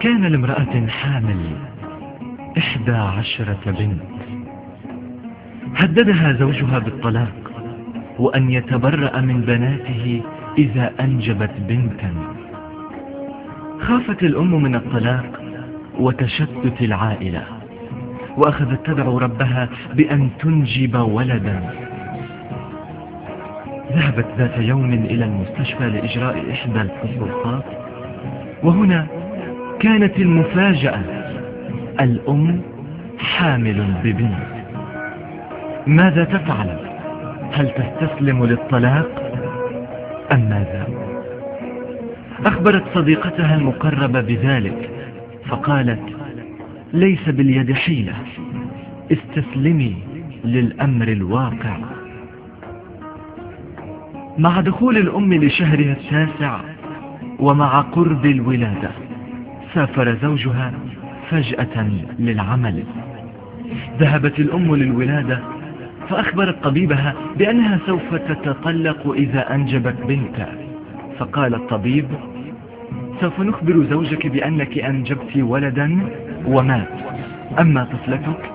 كان لامرأة حامل إحدى عشرة بنت. هددها زوجها بالطلاق وأن يتبرأ من بناته إذا أنجبت بنتا. خافت الأم من الطلاق وتشتت العائلة وأخذت تدعو ربها بأن تنجب ولدا. ذهبت ذات يوم إلى المستشفى لإجراء إحدى الفحوصات وهنا كانت المفاجأة الأم حامل ببنت. ماذا تفعل؟ هل تستسلم للطلاق؟ أم ماذا؟ أخبرت صديقتها المقربة بذلك فقالت ليس باليد حيلة استسلمي للأمر الواقع. مع دخول الأم لشهرها التاسع ومع قرب الولادة سافر زوجها فجأة للعمل. ذهبت الأم للولادة فأخبرت طبيبها بأنها سوف تتطلق إذا أنجبت بنتا فقال الطبيب سوف نخبر زوجك بأنك أنجبت ولدا ومات. أما طفلتك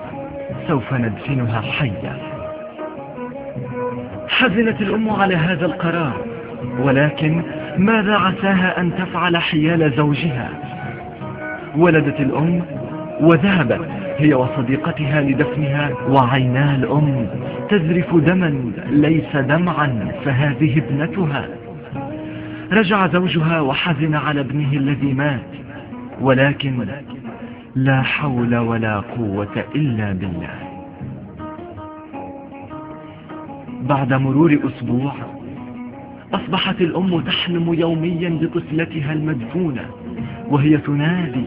سوف ندفنها حية حزنت الأم على هذا القرار ولكن ماذا عساها أن تفعل حيال زوجها؟ ولدت الأم وذهبت هي وصديقتها لدفنها وعينا الأم تذرف دما ليس دمعا فهذه ابنتها. رجع زوجها وحزن على ابنه الذي مات ولكن لا حول ولا قوة إلا بالله. بعد مرور أسبوع أصبحت الأم تحلم يوميا بطفلتها المدفونة وهي تنادي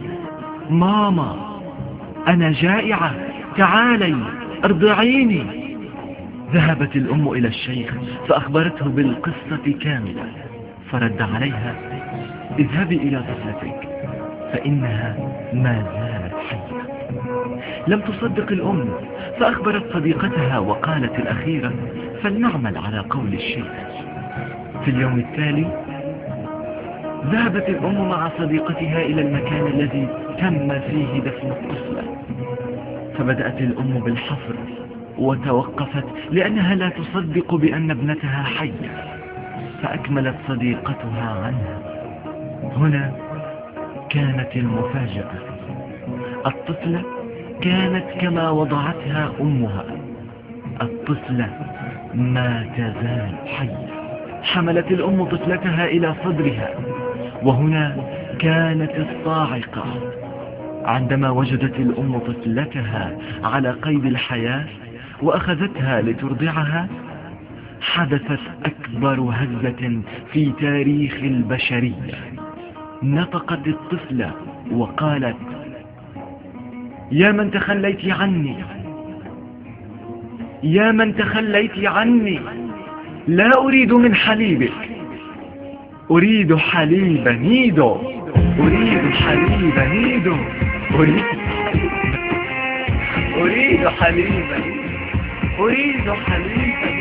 ماما أنا جائعة تعالي ارضعيني. ذهبت الأم إلى الشيخ فأخبرته بالقصة كاملة فرد عليها اذهبي إلى طفلتك فإنها ما زالت حية. لم تصدق الأم فأخبرت صديقتها وقالت الأخيرة فلنعمل على قول الشيخ. في اليوم التالي ذهبت الأم مع صديقتها إلى المكان الذي تم فيه دفن الطفلة. فبدأت الأم بالحفر وتوقفت لأنها لا تصدق بأن ابنتها حية فأكملت صديقتها عنها. هنا كانت المفاجأة. الطفلة كانت كما وضعتها أمها. الطفلة ما تزال حية. حملت الأم طفلتها إلى صدرها. وهنا كانت الصاعقة عندما وجدت الأم طفلتها على قيد الحياة وأخذتها لترضعها حدثت أكبر هزة في تاريخ البشرية. نطقت الطفلة وقالت يا من تخليت عني يا من تخليت عني لا أريد من حليبك. أريد حليب نيدو. أريد حليب نيدو. أريد أريد حليب أريد حليب